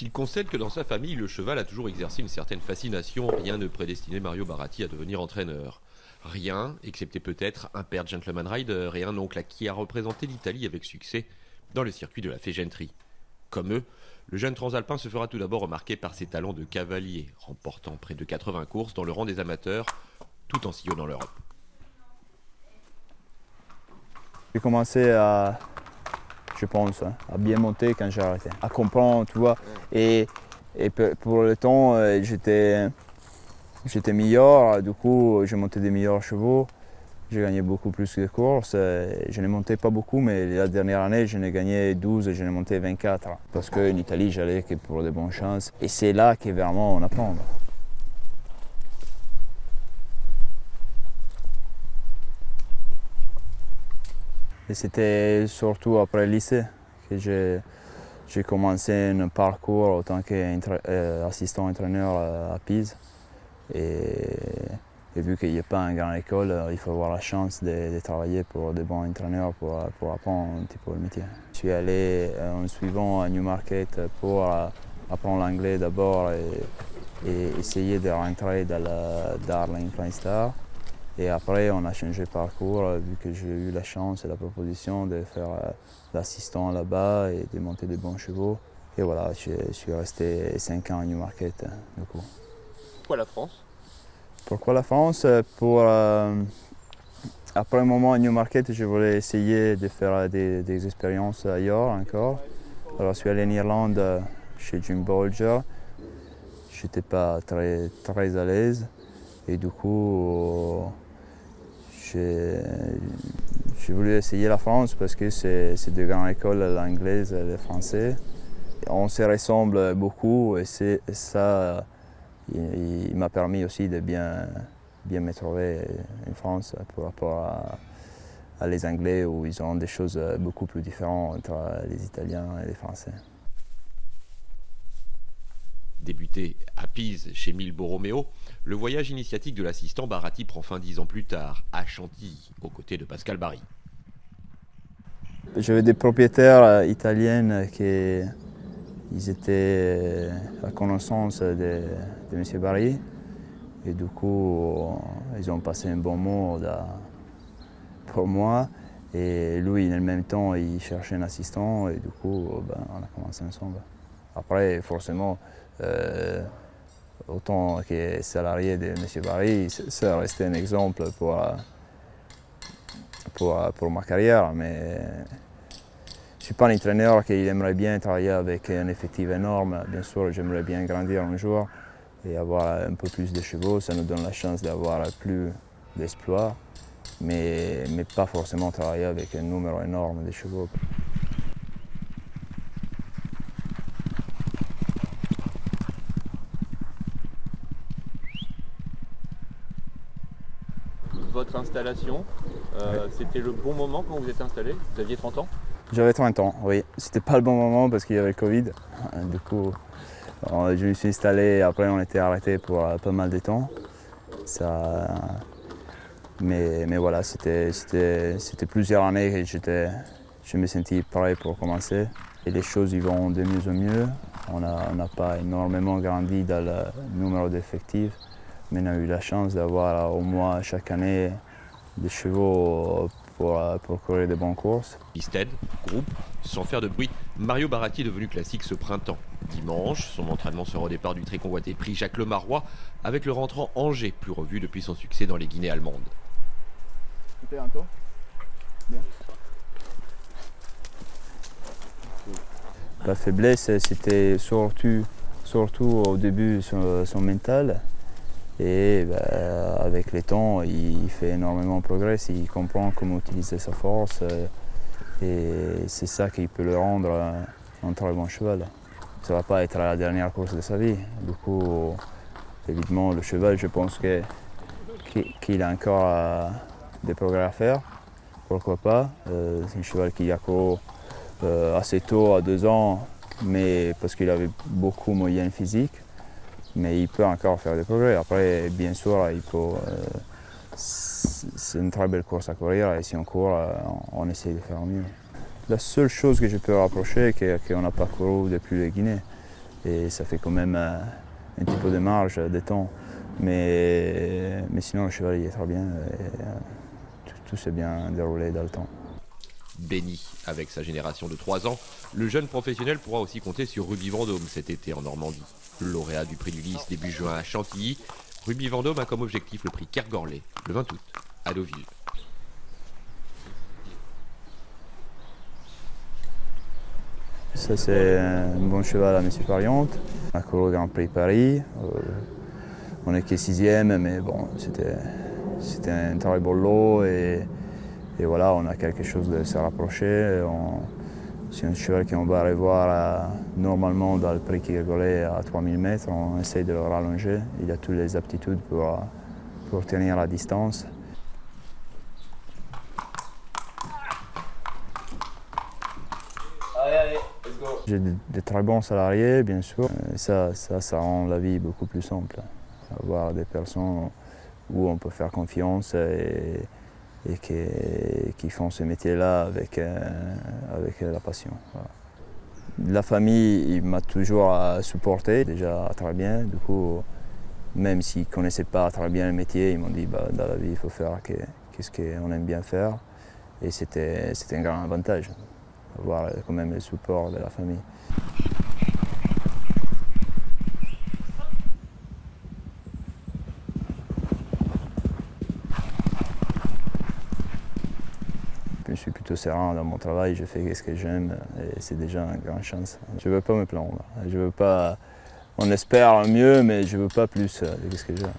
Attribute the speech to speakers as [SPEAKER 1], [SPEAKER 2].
[SPEAKER 1] S'il concède que dans sa famille, le cheval a toujours exercé une certaine fascination, rien ne prédestinait Mario Baratti à devenir entraîneur. Rien, excepté peut-être un père gentleman rider et un oncle à qui a représenté l'Italie avec succès dans le circuit de la Fégenterie. Comme eux, le jeune transalpin se fera tout d'abord remarquer par ses talents de cavalier, remportant près de 80 courses dans le rang des amateurs, tout en sillonnant l'Europe.
[SPEAKER 2] J'ai commencé à, je pense, hein, à bien monter quand j'ai arrêté, à comprendre, tu vois. Et, et pour le temps, euh, j'étais, j'étais meilleur, du coup, j'ai monté des meilleurs chevaux. J'ai gagné beaucoup plus de courses. Je n'ai monté pas beaucoup, mais la dernière année, je n'ai gagné 12 et je n'ai monté 24. Parce qu'en Italie, j'allais que pour de bonnes chances. Et c'est là que vraiment on apprend. C'était surtout après le lycée que j'ai commencé un parcours en tant qu'assistant entraîneur à Pise. Et vu qu'il n'y a pas une grande école, euh, il faut avoir la chance de, travailler pour des bons entraîneurs pour, apprendre un petit peu le métier. Je suis allé euh, en suivant à Newmarket pour euh, apprendre l'anglais d'abord et, essayer de rentrer dans la Darling Star. Et après, on a changé de parcours vu que j'ai eu la chance et la proposition de faire l'assistant là-bas et de monter des bons chevaux. Et voilà, je, suis resté 5 ans à Newmarket. Du coup.
[SPEAKER 1] Pourquoi la France?
[SPEAKER 2] Pourquoi la France? Pour, euh, Après un moment à Newmarket, je voulais essayer de faire des, expériences ailleurs encore. Alors je suis allé en Irlande chez Jim Bolger. Je n'étais pas très, très à l'aise. Et du coup, j'ai voulu essayer la France parce que c'est deux grandes écoles, l'anglaise et le français. On se ressemble beaucoup et ça, il, m'a permis aussi de bien, bien me trouver en France par rapport à, les Anglais où ils ont des choses beaucoup plus différentes entre les Italiens et les Français.
[SPEAKER 1] Débuté à Pise chez Mille Borromeo, le voyage initiatique de l'assistant Baratti prend fin dix ans plus tard, à Chantilly, aux côtés de Pascal Barry.
[SPEAKER 2] J'avais des propriétaires italiennes qui ils étaient à connaissance de, M. Barry. Et du coup, ils ont passé un bon mot pour moi. Et lui, en même temps, il cherchait un assistant. Et du coup, ben, on a commencé ensemble. Après, forcément, euh, autant que salarié de M. Barry, ça resté un exemple pour, pour, ma carrière. Mais je ne suis pas un entraîneur qui aimerait bien travailler avec un effectif énorme. Bien sûr, j'aimerais bien grandir un jour et avoir un peu plus de chevaux. Ça nous donne la chance d'avoir plus d'exploits, mais, mais pas forcément travailler avec un nombre énorme de chevaux.
[SPEAKER 1] Votre installation, euh, c'était le bon moment quand vous êtes installé? Vous aviez 30 ans?
[SPEAKER 2] J'avais 30 ans, oui. C'était pas le bon moment parce qu'il y avait le Covid. Du coup, je me suis installé et après on était arrêté pour euh, pas mal de temps. Ça... Mais, mais voilà, c'était plusieurs années que je me sentis prêt pour commencer. Et les choses y vont de mieux en mieux. On n'a pas énormément grandi dans le nombre d'effectifs, mais on a eu la chance d'avoir au moins chaque année des chevaux euh, pour, courir des bonnes courses.
[SPEAKER 1] Listed, groupe, sans faire de bruit, Mario Baratti est devenu classique ce printemps. Dimanche, son entraînement sera au départ du très convoité prix Jacques Lemarois avec le rentrant Angers, plus revu depuis son succès dans les Guinées allemandes.
[SPEAKER 2] La faiblesse, c'était surtout, surtout au début son mental. Et bah, avec le temps, il fait énormément de progrès, il comprend comment utiliser sa force. Euh, et c'est ça qui peut le rendre un très bon cheval. Ça ne va pas être la dernière course de sa vie. Du coup, évidemment, le cheval, je pense qu'il a encore euh, des progrès à faire. Pourquoi pas euh, C'est un cheval qui a couru assez tôt, à deux ans, mais parce qu'il avait beaucoup de moyens physiques mais il peut encore faire des progrès. Après, bien sûr, euh, c'est une très belle course à courir et si on court, euh, on, essaie de faire mieux. La seule chose que je peux rapprocher, c'est qu'on n'a pas couru depuis la Guinée. Et ça fait quand même euh, un petit peu de marge de temps. Mais, sinon, le cheval il est très bien. Et, tout s'est bien déroulé dans le temps.
[SPEAKER 1] Béni avec sa génération de 3 ans, le jeune professionnel pourra aussi compter sur Ruby Vendôme cet été en Normandie. Lauréat du prix du Lys début juin à Chantilly, Ruby Vendôme a comme objectif le prix Kergorlet le 20 août à Deauville.
[SPEAKER 2] Ça c'est un bon cheval à Messie Pariante. On a couru au Grand Prix Paris. Euh, on est que sixième, mais bon, c'était un très beau lot et, et, voilà, on a quelque chose de se rapprocher. C'est un cheval qu'on va revoir à, normalement dans le prix qui rigolait à 3000 mètres. On essaye de le rallonger. Il a toutes les aptitudes pour, pour tenir la distance. J'ai de, très bons salariés, bien sûr. Ça, ça, ça rend la vie beaucoup plus simple. Avoir des personnes où on peut faire confiance et, et qui, font ce métier-là avec, euh, avec la passion. La famille m'a toujours supporté, déjà très bien. Du coup, même s'ils ne connaissaient pas très bien le métier, ils m'ont dit bah, dans la vie, il faut faire qu'est-ce qu'on aime bien faire. Et c'était un grand avantage avoir quand même le support de la famille. Suis plutôt serein dans mon travail, je fais ce que j'aime et c'est déjà une grande chance. Je ne veux pas me plaindre. Je veux pas, on espère mieux, mais je ne veux pas plus de ce que j'aime.